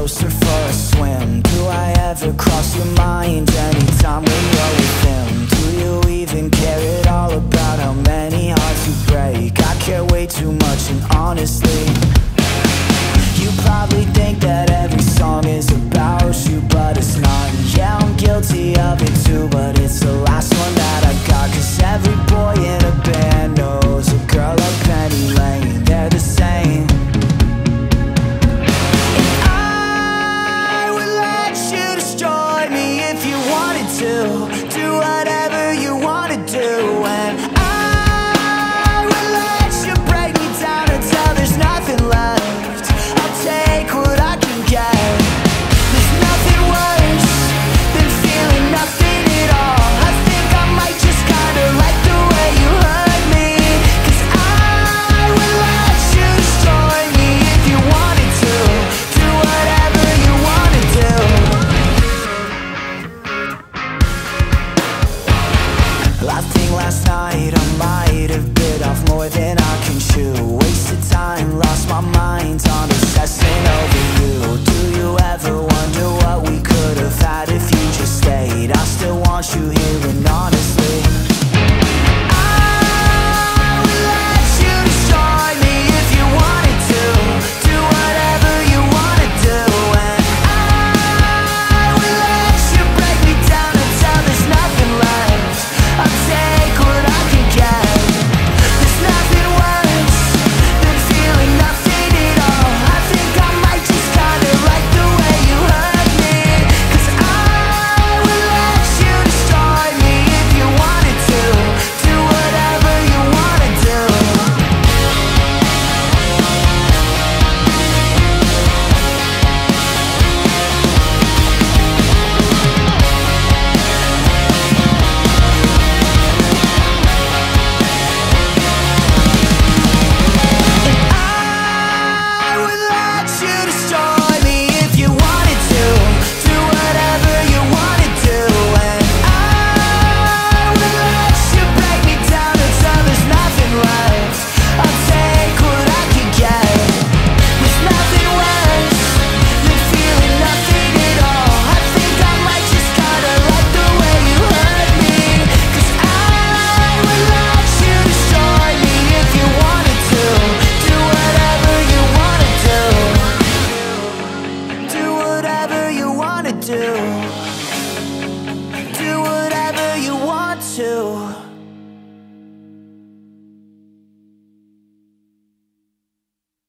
toaster for a swim Do I ever cross your mind anytime when you're with him? Do you even care? night I might have bit off more than I can chew. Wasted time, lost my mind on obsessing over you do.